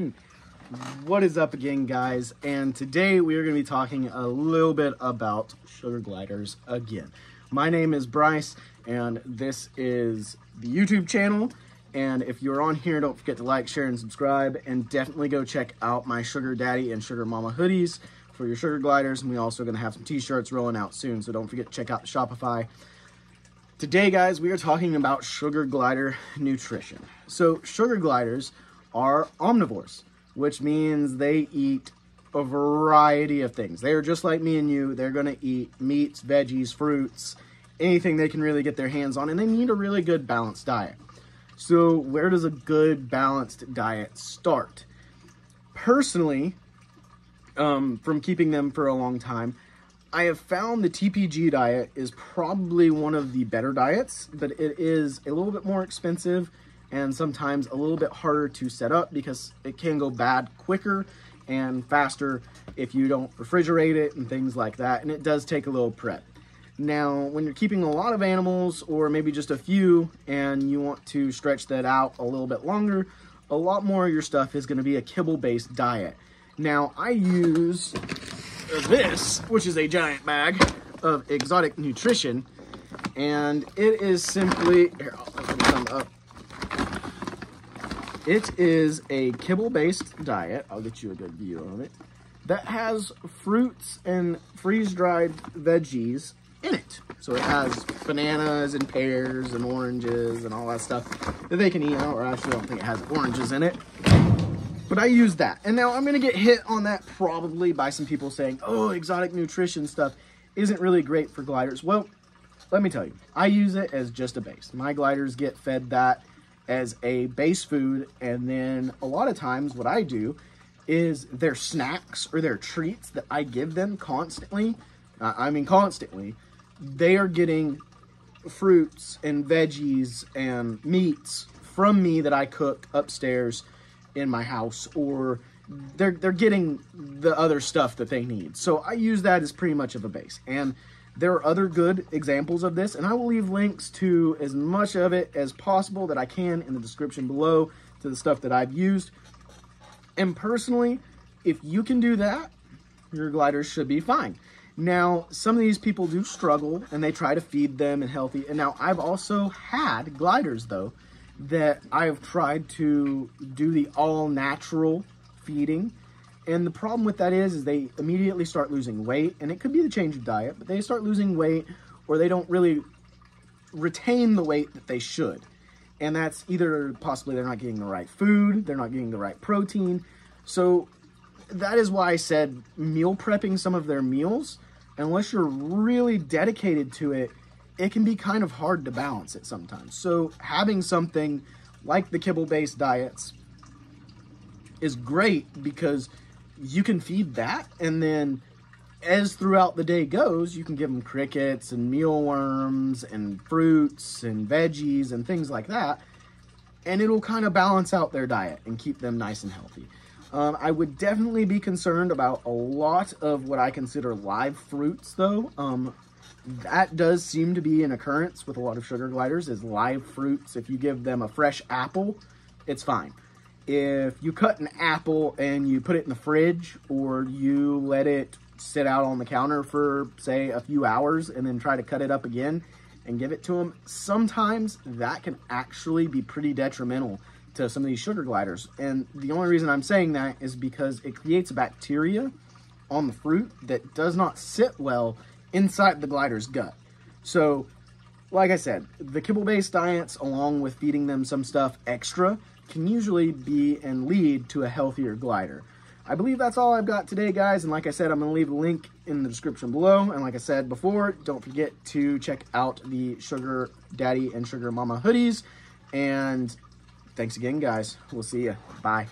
Hmm. what is up again, guys? And today we are going to be talking a little bit about sugar gliders again. My name is Bryce, and this is the YouTube channel. And if you're on here, don't forget to like, share, and subscribe. And definitely go check out my Sugar Daddy and Sugar Mama hoodies for your sugar gliders. And we also going to have some t-shirts rolling out soon, so don't forget to check out Shopify. Today, guys, we are talking about sugar glider nutrition. So, sugar gliders are omnivores, which means they eat a variety of things. They are just like me and you. They're going to eat meats, veggies, fruits, anything they can really get their hands on, and they need a really good balanced diet. So, where does a good balanced diet start? Personally, um, from keeping them for a long time, I have found the TPG diet is probably one of the better diets, but it is a little bit more expensive and sometimes a little bit harder to set up because it can go bad quicker and faster if you don't refrigerate it and things like that. And it does take a little prep. Now, when you're keeping a lot of animals or maybe just a few and you want to stretch that out a little bit longer, a lot more of your stuff is going to be a kibble based diet. Now, I use this, which is a giant bag of exotic nutrition, and it is simply here. I'll up. It is a kibble-based diet. I'll get you a good view of it. That has fruits and freeze-dried veggies in it. So it has bananas and pears and oranges and all that stuff that they can eat. Or I actually don't think it has oranges in it. But I use that. And now I'm going to get hit on that probably by some people saying, oh, exotic nutrition stuff isn't really great for gliders. Well, let me tell you, I use it as just a base. My gliders get fed that as a base food. And then a lot of times what I do is their snacks or their treats that I give them constantly. Uh, I mean, constantly. They are getting fruits and veggies and meats from me that I cook upstairs in my house or they're they're getting the other stuff that they need. So I use that as pretty much of a base. And there are other good examples of this, and I will leave links to as much of it as possible that I can in the description below to the stuff that I've used. And personally, if you can do that, your gliders should be fine. Now, some of these people do struggle and they try to feed them and healthy. And now I've also had gliders though that I've tried to do the all natural feeding. And the problem with that is, is they immediately start losing weight, and it could be the change of diet, but they start losing weight or they don't really retain the weight that they should. And that's either possibly they're not getting the right food, they're not getting the right protein. So that is why I said meal prepping some of their meals, unless you're really dedicated to it, it can be kind of hard to balance it sometimes. So having something like the kibble-based diets is great because you can feed that and then as throughout the day goes, you can give them crickets and mealworms and fruits and veggies and things like that. And it'll kind of balance out their diet and keep them nice and healthy. Um, I would definitely be concerned about a lot of what I consider live fruits, though. Um, that does seem to be an occurrence with a lot of sugar gliders is live fruits. If you give them a fresh apple, it's fine. If you cut an apple and you put it in the fridge or you let it sit out on the counter for say a few hours and then try to cut it up again and give it to them, sometimes that can actually be pretty detrimental to some of these sugar gliders. And the only reason I'm saying that is because it creates bacteria on the fruit that does not sit well inside the glider's gut. So, like I said, the kibble-based diets, along with feeding them some stuff extra, can usually be and lead to a healthier glider. I believe that's all I've got today, guys. And like I said, I'm going to leave a link in the description below. And like I said before, don't forget to check out the Sugar Daddy and Sugar Mama hoodies. And thanks again, guys. We'll see you. Bye.